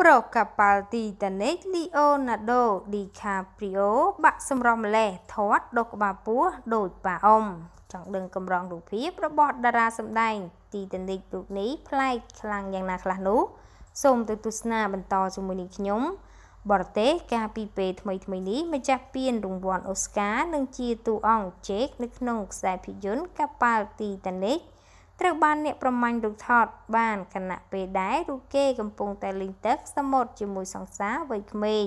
ប្រុសកាប៉ាល់ទីតានិកលីអូណាដូឌីខាព្រីអូបាក់សម្រស់ម្លេះធាត់ដុសក្បាលពោះដូចប៉ាអ៊ំចង់ដឹងកម្រងរូបភាពរបស់តារាសម្ដែងទីតានិករូបនេះប្លែកខ្លាំងយ៉ាងណាខ្លះនោះសូមទៅទស្សនាបន្តជាមួយនឹងខ្ញុំបរទេសកាលពីពេលថ្មីថ្មីនេះម្ចាស់ពានរង្វាន់អូស្ការ និងជាតួអង្គជេកនៅក្នុងខ្សែភាពយន្តកាប៉ាល់ទីតានិក ត្រូវបានអ្នកប្រមាញ់រូបថតបានគណៈពេលដែររូបគេកំពុងតែលេងទឹកសមុទ្រជាមួយសង្សារវ័យក្មេង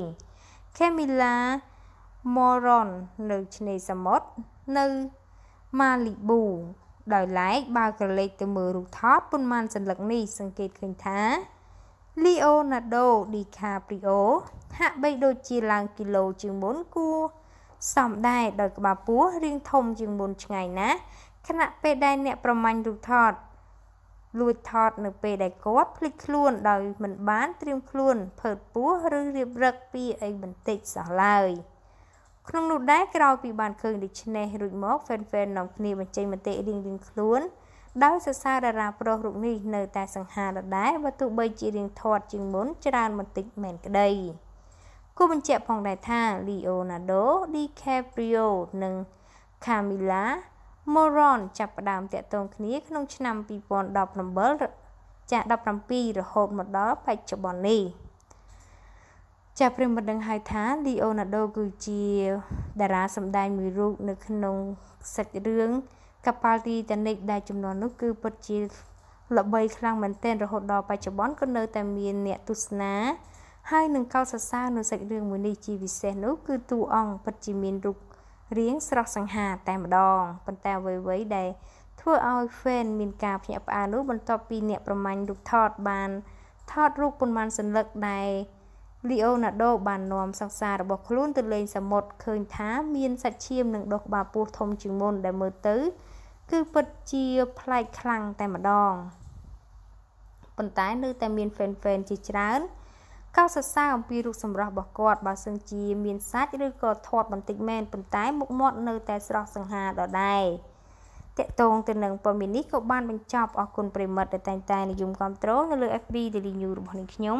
Camila Moron នៅឆ្នេរសមុទ្រនៅ Malibu ដោយឡែកបើក្រឡេកទៅមើលរូបថតប៉ុន្មានសន្លឹកនេះសង្កេតឃើញថា Leonardo DiCaprio ហាក់បីដូចជាឡើងគីឡូជាងមុនគួរសមដែរដោយក្បាលពោះរាងធំជាងមុនឆ្ងាយណាស់ ខណៈពេលដែលអ្នកប្រមាញ់រូបថតលួចថតនៅពេលដែលគាត់ភ្លេចខ្លួនដោយមិនបានត្រៀមខ្លួនភើតពោះឬរៀបរឹកពីអីបន្តិចសោះឡើយក្នុងនោះដែរក្រោយពីបានឃើញដូច្នេះរួចមកហ្វេនហ្វេននាំគ្នាបញ្ចេញមតិរៀងៗខ្លួនដោយសរសើរតារាប្រុសរូបនេះនៅតែសង្ហាដដែលបើទោះបីជារៀងធាត់ជាងមុនច្រើនបន្តិចមែនក្តីគូបញ្ជាក់ផងដែរថា Leonardo DiCaprio និង Camila Moron ចាប់ផ្ដើមតាក់ទងគ្នាក្នុងឆ្នាំ2017ចា17រហូតមកដល់បច្ចុប្បន្ននេះចាប្រិមបណ្ដឹងហើយថា Leonardo គឺជាតារាសម្ដែងមួយរូបនៅក្នុងសាច់រឿងកប៉ាល់ទីតានិកដែលចំនួននោះគឺពិតជាល្បីខ្លាំងមែនទែនរហូតដល់បច្ចុប្បន្នក៏នៅតែមានអ្នកទស្សនាហើយនឹងកោតសរសើរនៅសាច់រឿងមួយនេះជាពិសេសនោះគឺតួអង្គពិតជាមានរូប រៀងស្រស់សង្ហាតែម្ដងប៉ុន្តែអ្វីៗដែលធ្វើឲ្យ fan មានការភ្ញាក់ផ្អើលនោះបន្ទាប់ពីអ្នកប្រមាញ់រូបថតបានថតរូបប៉ុន្មានសន្លឹកដែល Leonardo បាននាំសង្សាររបស់ខ្លួនទៅលេងសមុទ្រឃើញថាមានសាច់ឈាមនិងដុសក្បាលពោះធំជាងមុនដែលមើលទៅ គឺពិតជាប្លែកខ្លាំងតែម្ដងប៉ុន្តែនៅតែមាន fan fan ជាច្រើន កោតសរសើរអំពីរូបសម្រស់របស់គាត់បើសិនជាមានសាច់ឬក៏ធាត់បន្តិចមែនប៉ុន្តែមុខមាត់នៅតែស្រស់សង្ហាដដែលតកតងទៅនឹងព័ត៌មាននេះក៏បានបញ្ចប់អរគុណប្រិមិត្តដែលតែងតែនិយមគ្រប់គ្រងនៅលើ FB Daily News របស់នាងខ្ញុំ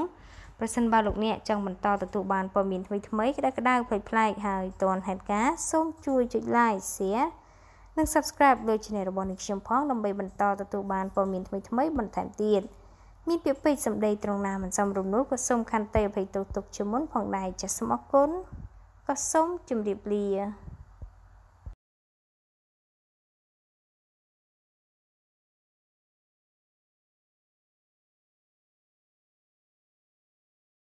ប្រសិនបើលោកអ្នកចង់បន្តទទួលបានព័ត៌មានថ្មីថ្មីក្តៅក្តៅប្លែកប្លែកហើយទាន់ហេតុការសូមជួយចុច Like Share និង Subscribe លើ Channel របស់នាងខ្ញុំផងដើម្បីបន្តទទួលបានព័ត៌មានថ្មីថ្មីបន្ថែមទៀត។ មានពាក្យពេចន៍សម្ដីត្រង់ណាមិនសមរម្យនោះក៏សូមខន្តីអភ័យទោសទុកជាមុនផងដែរចាសសូមអរគុណក៏សូមជម្រាបលា